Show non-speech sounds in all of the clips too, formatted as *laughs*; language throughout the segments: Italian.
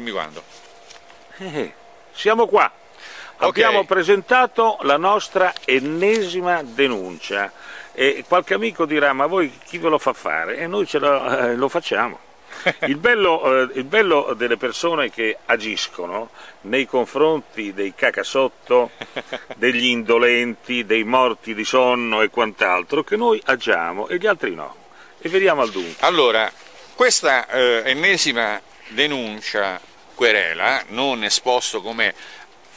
Dimmi quando. Eh, siamo qua. Ok. Abbiamo presentato la nostra ennesima denuncia e qualche amico dirà ma voi chi ve lo fa fare? E noi ce lo, eh, lo facciamo. *laughs* Il bello, eh, il bello delle persone che agiscono nei confronti dei cacasotto, *laughs* degli indolenti, dei morti di sonno e quant'altro, che noi agiamo e gli altri no. E vediamo al dunque. Allora, questa eh, ennesima denuncia, querela, non esposto come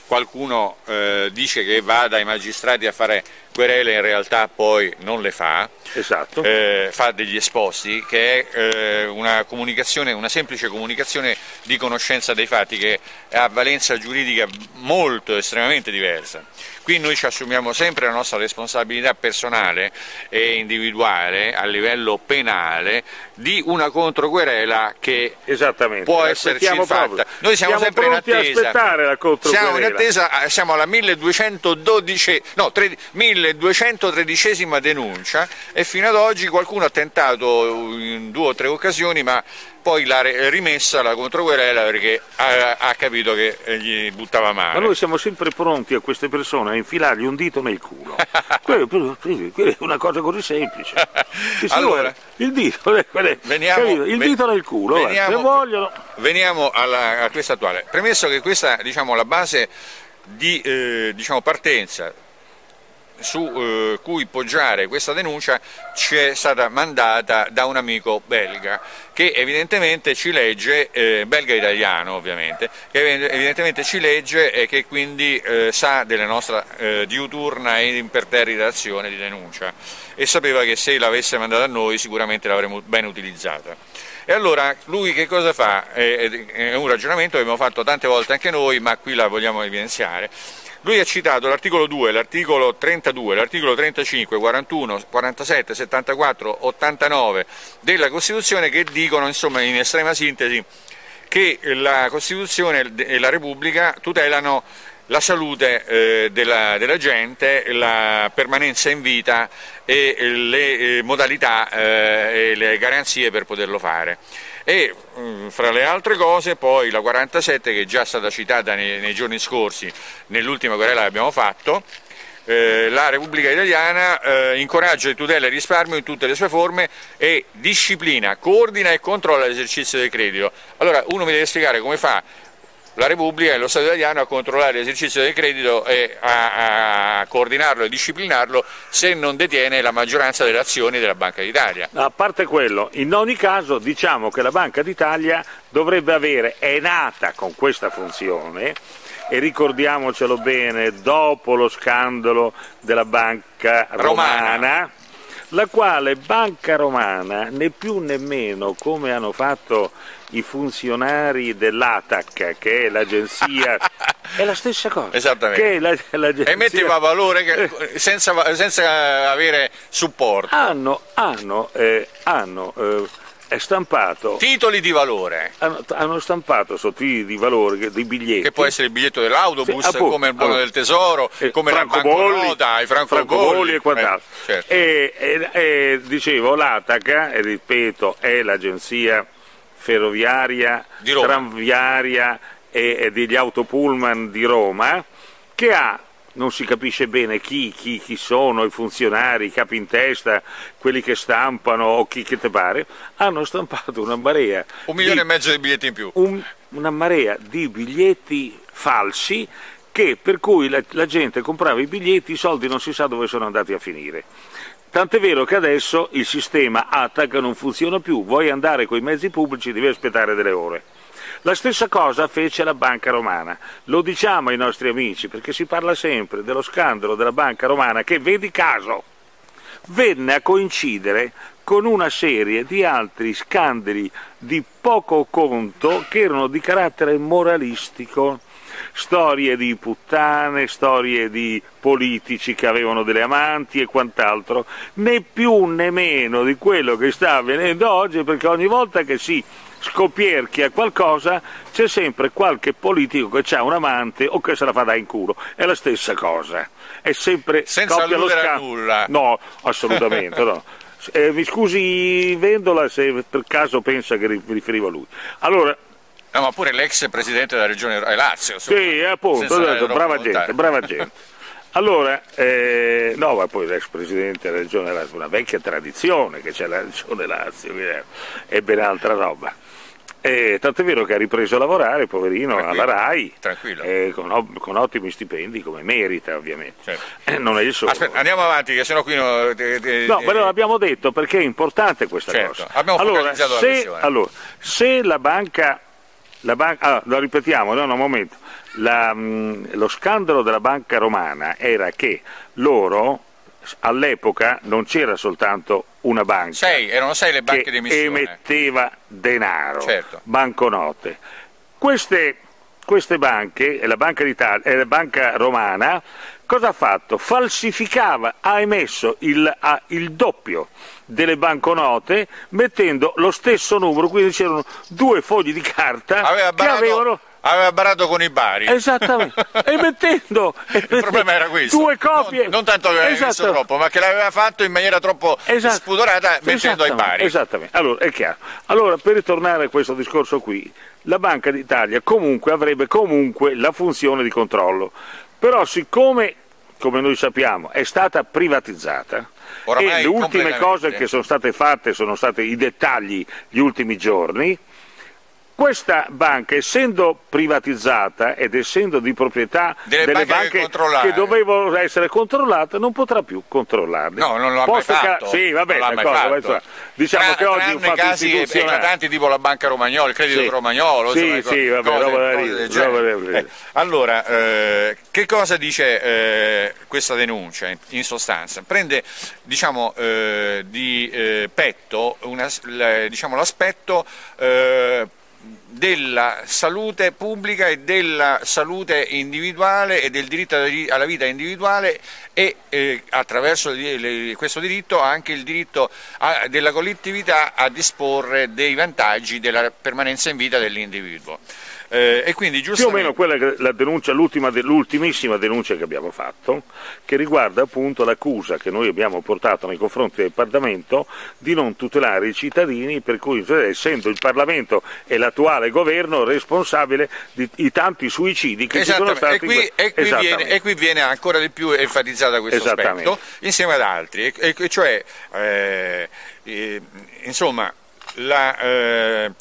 qualcuno eh, dice che va dai magistrati a fare querele in realtà poi non le fa, esatto. eh, fa degli esposti, che è eh, una, una semplice comunicazione di conoscenza dei fatti che ha valenza giuridica molto, estremamente diversa. Qui noi ci assumiamo sempre la nostra responsabilità personale e individuale a livello penale di una controquerela che può esserci fatta. Proprio. Noi siamo, siamo sempre in attesa. Siamo in attesa, eh, siamo alla 1212, no, 13, 213 denuncia e fino ad oggi qualcuno ha tentato in due o tre occasioni ma poi l'ha rimessa la controguerrella perché ha, ha, capito che eh, gli buttava male. Ma noi siamo sempre pronti a queste persone a infilargli un dito nel culo. *laughs* quello, quello è una cosa così semplice. allora, il dito, *laughs* è, veniamo, il dito nel culo, veniamo, eh, vogliono... veniamo alla, a questa attuale. Premesso che questa è diciamo, la base di eh, diciamo, partenza su eh, cui poggiare questa denuncia ci è stata mandata da un amico belga che evidentemente ci legge, eh, belga italiano ovviamente, che evidentemente ci legge e che quindi eh, sa della nostra eh, diuturna e imperterrita azione di denuncia e sapeva che se l'avesse mandata a noi sicuramente l'avremmo ben utilizzata. E allora lui che cosa fa? È, è un ragionamento che abbiamo fatto tante volte anche noi, ma qui la vogliamo evidenziare. Lui ha citato l'articolo 2, l'articolo 32, l'articolo 35, 41, 47, 74, 89 della Costituzione che dicono, insomma, in estrema sintesi, che la Costituzione e la Repubblica tutelano la salute eh, della, della gente, la permanenza in vita e le eh, modalità eh, e le garanzie per poterlo fare. E mh, fra le altre cose poi la 47 che è già stata citata nei, nei giorni scorsi nell'ultima querela che abbiamo fatto, eh, la Repubblica Italiana eh, incoraggia e tutela il risparmio in tutte le sue forme e disciplina, coordina e controlla l'esercizio del credito. Allora uno mi deve spiegare come fa la Repubblica e lo Stato italiano a controllare l'esercizio del credito e a, a coordinarlo e disciplinarlo se non detiene la maggioranza delle azioni della Banca d'Italia. A parte quello, in ogni caso diciamo che la Banca d'Italia dovrebbe avere, è nata con questa funzione e ricordiamocelo bene, dopo lo scandalo della Banca Romana. Romana, la quale Banca Romana né più né meno come hanno fatto i funzionari dell'ATAC, che è l'agenzia, *laughs* è la stessa cosa. Esattamente. Che è la- l'agenzia- E metteva valore che- *laughs* senza, senza avere supporto. hanno, hanno, eh, hanno eh, stampato Titoli di valore, hanno, hanno stampato sotto i di valore dei biglietti che può essere il biglietto dell'autobus, Sì, come il buono allora, del tesoro, eh, come la francobolli, banconota, i francobolli, e quant'altro. Eh, certo. e, dicevo l'ATACA e ripeto è l'agenzia ferroviaria tranviaria e, e degli autopullman di Roma che ha non si capisce bene chi, chi, chi sono i funzionari, i capi in testa, quelli che stampano o chi che te pare, hanno stampato una marea Un milione di e mezzo di biglietti in più. un- una marea di biglietti falsi che, per cui la, la gente comprava i biglietti, i soldi non si sa dove sono andati a finire. Tant'è vero che adesso il sistema ATAC non funziona più, vuoi andare con i mezzi pubblici devi aspettare delle ore. La stessa cosa fece la Banca Romana. Lo diciamo ai nostri amici perché si parla sempre dello scandalo della Banca Romana che, vedi caso, venne a coincidere con una serie di altri scandali di poco conto che erano di carattere moralistico. Storie di puttane, storie di politici che avevano delle amanti e quant'altro, né più né meno di quello che sta avvenendo oggi, perché ogni volta che si scopierchia qualcosa c'è sempre qualche politico che ha un amante o che se la fa dare in culo, è la stessa cosa, è sempre Senza lo scandalo. nulla. No, assolutamente no. *laughs* Eh, mi scusi Vendola se per caso pensa che mi riferivo a lui. Allora, No, ma pure l'ex presidente della regione Lazio. Insomma, sì, appunto, detto, brava gente, brava *laughs* gente. Allora, eh, no, ma poi l'ex presidente della regione Lazio, una vecchia tradizione che c'è la regione Lazio, è ben altra roba. Eh, tant'è vero che ha ripreso a lavorare, poverino, tranquillo, alla RAI, eh, con, con, ottimi stipendi, come merita ovviamente. Certo. Eh, non è il solo. Aspetta, andiamo avanti, che sennò qui... No, de, de, no, però l'abbiamo detto perché è importante questa certo. cosa. Abbiamo allora, se, la allora, se la banca... La banca ah, lo ripetiamo, no, no, un momento. La, mh, lo scandalo della banca romana era che loro all'epoca non c'era soltanto una banca sei, erano sei le banche che di emissione emetteva denaro, certo. banconote. Queste, queste banche, la banca, e la banca romana, cosa ha fatto? Falsificava, ha emesso il, ha il doppio delle banconote mettendo lo stesso numero, quindi c'erano due fogli di carta Aveva che avevano aveva barato con i bari. Esattamente, *laughs* e mettendo il problema era questo. Due copie. Non, non tanto che l'aveva messo troppo, ma che l'aveva fatto in maniera troppo esatto. spudorata mettendo ai bari. Esattamente, allora è chiaro. Allora, per ritornare a questo discorso qui, la Banca d'Italia comunque avrebbe comunque la funzione di controllo. Però siccome, come noi sappiamo, è stata privatizzata, Oramai e le ultime cose che sono state fatte sono stati i dettagli gli ultimi giorni, questa banca, essendo privatizzata ed essendo di proprietà delle, delle banche, banche che, dovevano essere controllate, non potrà più controllarle. No, non l'ha mai fatto. Sì, vabbè, d'accordo, diciamo tra, che oggi un fatto casi eclatanti tipo la banca Romagnolo, il credito sì. Romagnolo, sì, insomma, sì, vabbè, cose, roba ridere. Eh, allora, eh, che cosa dice eh, questa denuncia in sostanza? Prende diciamo, eh, di eh, petto diciamo, l'aspetto della salute pubblica e della salute individuale e del diritto alla vita individuale e eh, attraverso questo diritto anche il diritto a, della collettività a disporre dei vantaggi della permanenza in vita dell'individuo. Eh, e quindi Più o meno quella è la denuncia, l'ultimissima denuncia che abbiamo fatto, che riguarda appunto l'accusa che noi abbiamo portato nei confronti del Parlamento di non tutelare i cittadini, per cui essendo il Parlamento e l'attuale governo responsabile di, di tanti suicidi che ci sono stati. E qui, e, qui viene, e qui, viene, ancora di più enfatizzata questo aspetto, insieme ad altri, e, cioè, eh, eh, insomma, la... Eh,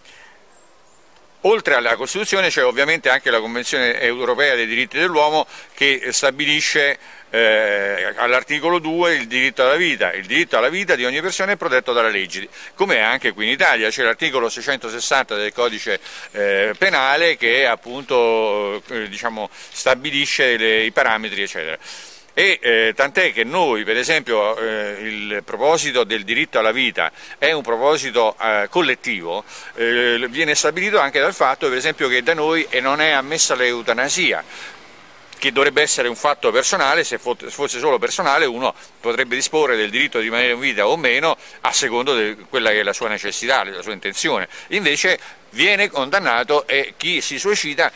Oltre alla Costituzione c'è ovviamente anche la Convenzione europea dei diritti dell'uomo che stabilisce eh, all'articolo 2 il diritto alla vita. Il diritto alla vita di ogni persona è protetto dalla legge, come anche qui in Italia c'è l'articolo 660 del codice eh, penale che appunto eh, diciamo, stabilisce le, i parametri eccetera. E eh, tant'è che noi, per esempio, eh, il proposito del diritto alla vita è un proposito eh, collettivo, eh, viene stabilito anche dal fatto, per esempio, che da noi non è ammessa l'eutanasia, che dovrebbe essere un fatto personale, se fosse solo personale uno potrebbe disporre del diritto di rimanere in vita o meno a secondo di quella che è la sua necessità, la sua intenzione. Invece viene condannato e chi si suicida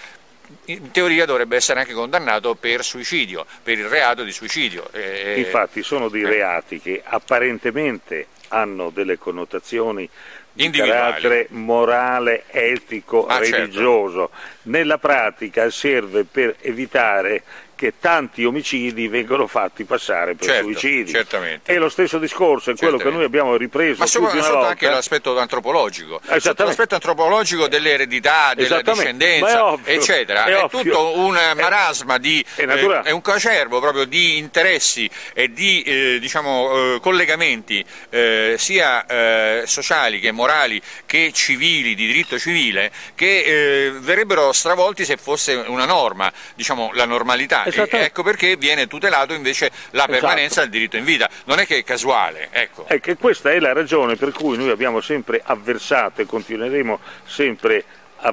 in teoria dovrebbe essere anche condannato per suicidio, per il reato di suicidio. Eh, Infatti sono dei eh. reati che apparentemente hanno delle connotazioni di carattere morale, etico, ah, certo. religioso. Certo. Nella pratica serve per evitare che tanti omicidi vengono fatti passare per certo, suicidi. Certamente. E lo stesso discorso è quello che noi abbiamo ripreso Ma sopra, sotto anche l'aspetto antropologico, l'aspetto antropologico dell'eredità, della discendenza, eccetera. È, è tutto un marasma di è, eh, è, un cacervo proprio di interessi e di eh, diciamo, eh, collegamenti eh, sia eh, sociali che morali che civili, di diritto civile, che eh, verrebbero stravolti se fosse una norma, diciamo la normalità esatto. ecco perché viene tutelato invece la permanenza esatto. del diritto in vita, non è che è casuale. Ecco. È che questa è la ragione per cui noi abbiamo sempre avversato e continueremo sempre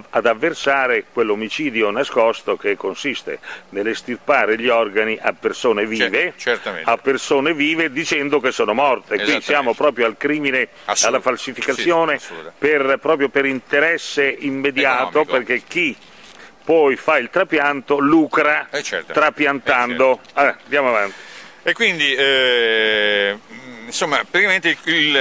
ad avversare quell'omicidio nascosto che consiste nell'estirpare gli organi a persone vive, a persone vive dicendo che sono morte. Qui siamo proprio al crimine, Assolut alla falsificazione sì, per, proprio per interesse immediato, Economico. perché chi poi fa il trapianto, lucra eh certo, trapiantando. Eh certo. Allora, andiamo avanti. E quindi eh, insomma, praticamente il,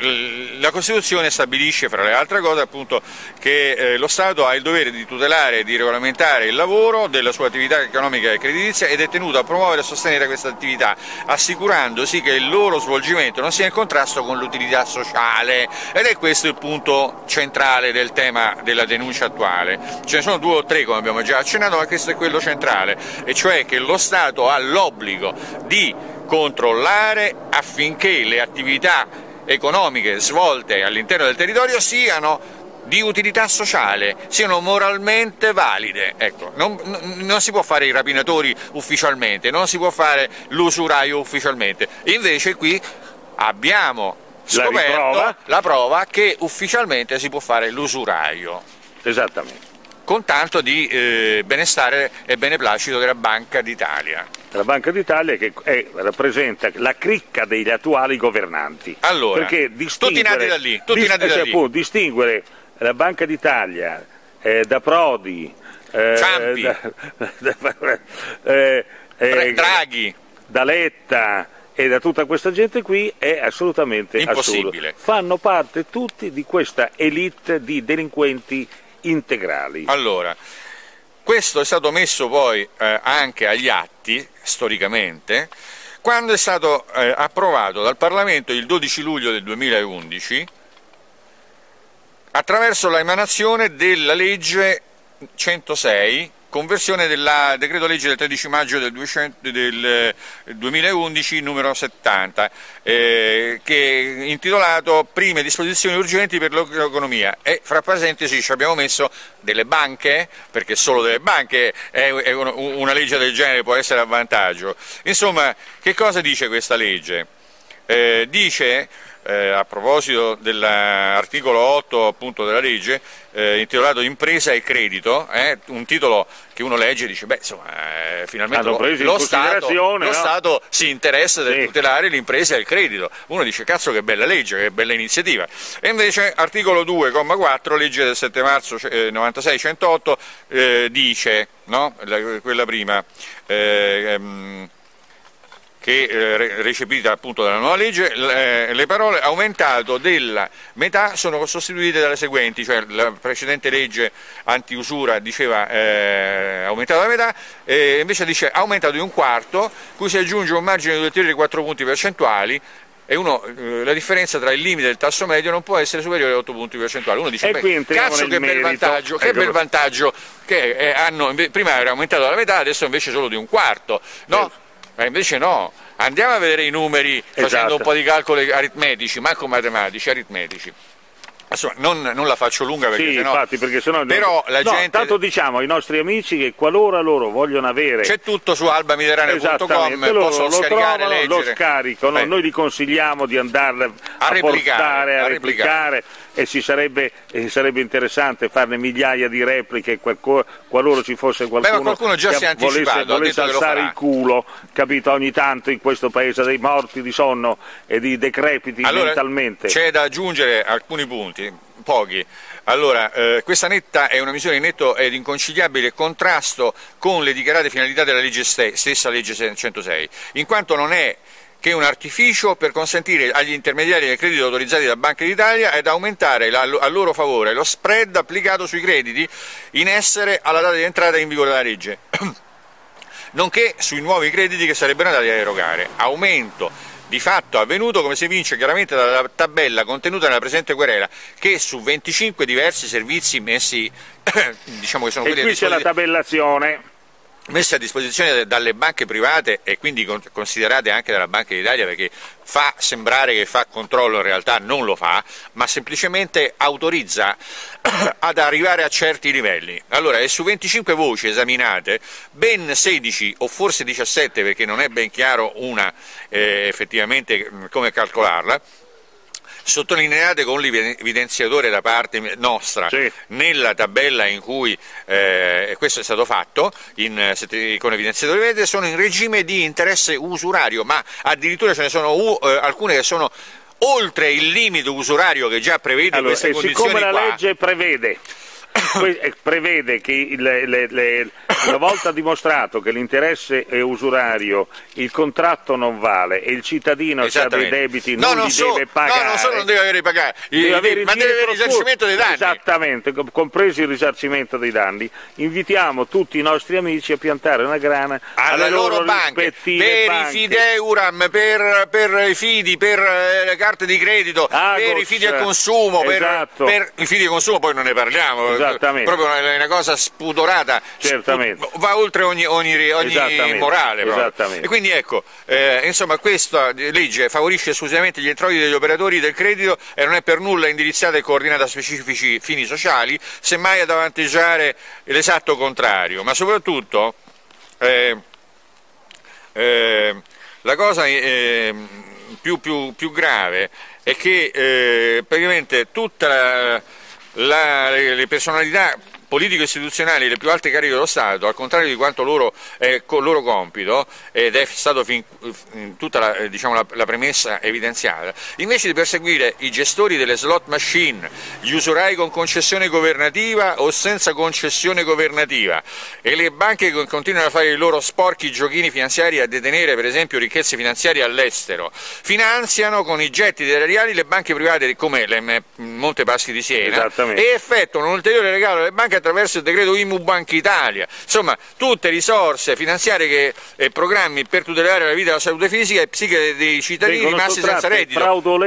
il, la Costituzione stabilisce, fra le altre cose, appunto, che eh, lo Stato ha il dovere di tutelare e di regolamentare il lavoro della sua attività economica e creditizia ed è tenuto a promuovere e sostenere questa attività, assicurandosi che il loro svolgimento non sia in contrasto con l'utilità sociale ed è questo il punto centrale del tema della denuncia attuale. Ce ne sono due o tre, come abbiamo già accennato, ma questo è quello centrale, e cioè che lo Stato ha l'obbligo di controllare affinché le attività economiche svolte all'interno del territorio siano di utilità sociale, siano moralmente valide. Ecco, non, non, si può fare i rapinatori ufficialmente, non si può fare l'usuraio ufficialmente. Invece qui abbiamo scoperto la, la prova che ufficialmente si può fare l'usuraio. Esattamente con tanto di eh, benestare e beneplacito della Banca d'Italia. La Banca d'Italia che è, rappresenta la cricca degli attuali governanti. Allora, tutti nati da lì. Tutti nati da lì. Appunto, distinguere la Banca d'Italia eh, da Prodi, eh, Ciampi, da, da, eh, eh, Draghi, da Letta e da tutta questa gente qui è assolutamente impossibile. Assurdo. Fanno parte tutti di questa elite di delinquenti integrali. Allora, questo è stato messo poi eh, anche agli atti, storicamente, quando è stato eh, approvato dal Parlamento il 12 luglio del 2011 attraverso l'emanazione della legge 106 conversione del decreto legge del 13 maggio del, 200, del 2011 numero 70 eh, che è intitolato prime disposizioni urgenti per l'economia e fra parentesi ci abbiamo messo delle banche perché solo delle banche è, è una legge del genere può essere a vantaggio insomma che cosa dice questa legge? Eh, dice eh, a proposito dell'articolo 8 appunto, della legge eh, intitolato Impresa e credito, eh, un titolo che uno legge e dice beh insomma eh, finalmente lo, lo, Stato, lo no? Stato, si interessa del sì. tutelare l'impresa e il credito, uno dice cazzo che bella legge, che bella iniziativa e invece articolo 2,4 legge del 7 marzo 96 108 eh, dice, no? quella prima ehm, che eh, recepita appunto dalla nuova legge, le, le, parole aumentato della metà sono sostituite dalle seguenti, cioè la precedente legge anti-usura diceva eh, aumentato della metà, e invece dice aumentato di un quarto, cui si aggiunge un margine di ulteriori 4 punti percentuali e uno, eh, la differenza tra il limite e il tasso medio non può essere superiore a 8 punti percentuali. Uno dice, beh, cazzo che bel vantaggio, che bel vantaggio che eh, hanno, prima era aumentato dalla metà, adesso invece solo di un quarto, no? Ma invece no, andiamo a vedere i numeri facendo esatto. un po' di calcoli aritmetici, manco matematici, aritmetici. Insomma, non, non, la faccio lunga perché sì, sennò... infatti, perché sennò però la no, gente... tanto diciamo ai nostri amici che qualora loro vogliono avere c'è tutto su albamiterraneo.com possono lo scaricare trovano, lo scaricano eh. noi li consigliamo di andarle a, a replicare, portare, a, a replicare, replicare e ci sarebbe, e sarebbe, interessante farne migliaia di repliche qualora ci fosse qualcuno Beh, che volesse, volesse alzare il culo capito ogni tanto in questo paese dei morti di sonno e di decrepiti allora, mentalmente c'è da aggiungere alcuni punti pochi. Allora, eh, questa netta è una misura in netto ed inconciliabile contrasto con le dichiarate finalità della legge stessa, legge 106, in quanto non è che un artificio per consentire agli intermediari del credito autorizzati da Banca d'Italia ed aumentare la, a loro favore lo spread applicato sui crediti in essere alla data di entrata in vigore della legge, *clears throat* nonché sui nuovi crediti che sarebbero andati a erogare. Aumento di fatto avvenuto come si evince chiaramente dalla tabella contenuta nella presente querela che su 25 diversi servizi messi *clears throat* diciamo che sono e quelli qui c'è la tabellazione messe a disposizione dalle banche private e quindi considerate anche dalla Banca d'Italia perché fa sembrare che fa controllo, in realtà non lo fa, ma semplicemente autorizza *clears throat* ad arrivare a certi livelli. Allora, e su 25 voci esaminate, ben 16 o forse 17 perché non è ben chiaro una eh, effettivamente come calcolarla, sottolineate con l'evidenziatore da parte nostra sì. nella tabella in cui eh, questo è stato fatto in, con l'evidenziatore verde sono in regime di interesse usurario, ma addirittura ce ne sono uh, alcune che sono oltre il limite usurario che già prevede allora, queste condizioni siccome la qua, legge prevede *coughs* prevede che le, le, le, una volta dimostrato che l'interesse è usurario, il contratto non vale e il cittadino ha dei debiti no, non, non li so, deve pagare. No, non solo non deve avere pagare, deve avere ma deve avere il risarcimento dei danni. Esattamente, compreso il risarcimento dei danni. Invitiamo tutti i nostri amici a piantare una grana alle, alle loro, loro banche, per banche. i fideuram, per, per i fidi, per eh, le carte di credito, Agos, per i fidi al consumo, esatto. per, per, i fidi al consumo poi non ne parliamo, Esattamente. proprio una, una cosa spudorata, Certamente. Va oltre ogni, ogni, ogni morale. E quindi ecco, eh, insomma questa legge favorisce esclusivamente gli introiti degli operatori del credito e non è per nulla indirizzata e coordinata a specifici fini sociali, semmai ad avanteggiare l'esatto contrario, ma soprattutto eh, eh, la cosa eh, più, più, più, grave è che eh, praticamente tutte le personalità politico-istituzionali le più alte cariche dello Stato, al contrario di quanto loro è loro compito, ed è stato fin, tutta la, eh, diciamo, la, la, premessa evidenziata, invece di perseguire i gestori delle slot machine, gli usurai con concessione governativa o senza concessione governativa e le banche che continuano a fare i loro sporchi giochini finanziari a detenere per esempio ricchezze finanziarie all'estero, finanziano con i getti erariali le banche private come le Monte Paschi di Siena e effettuano un ulteriore regalo alle banche attraverso il decreto IMU Banca Italia, insomma tutte risorse finanziarie che, e programmi per tutelare la vita e la salute fisica e psichica dei cittadini rimasti senza reddito.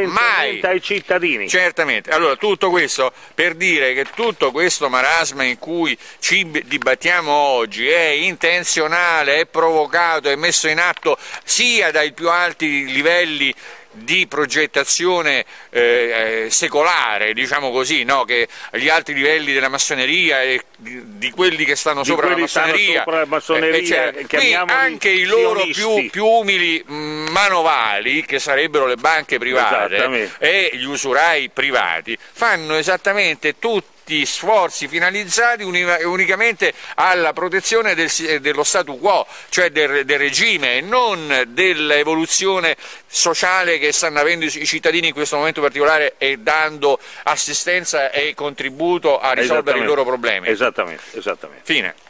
Mai ai cittadini. Certamente, allora tutto questo per dire che tutto questo marasma in cui ci dibattiamo oggi è intenzionale, è provocato, è messo in atto sia dai più alti livelli di progettazione eh, eh, secolare, diciamo così, no? che agli altri livelli della massoneria e di quelli che stanno di sopra la massoneria, sopra la massoneria eh, anche i loro più, più, umili mm, manovali, che sarebbero le banche private e gli usurai privati, fanno esattamente tutti sforzi finalizzati unicamente alla protezione del, dello statu quo, cioè del, del regime e non dell'evoluzione sociale che stanno avendo i cittadini in questo momento particolare e dando assistenza e contributo a risolvere i loro problemi. Esattamente, esattamente. Fine.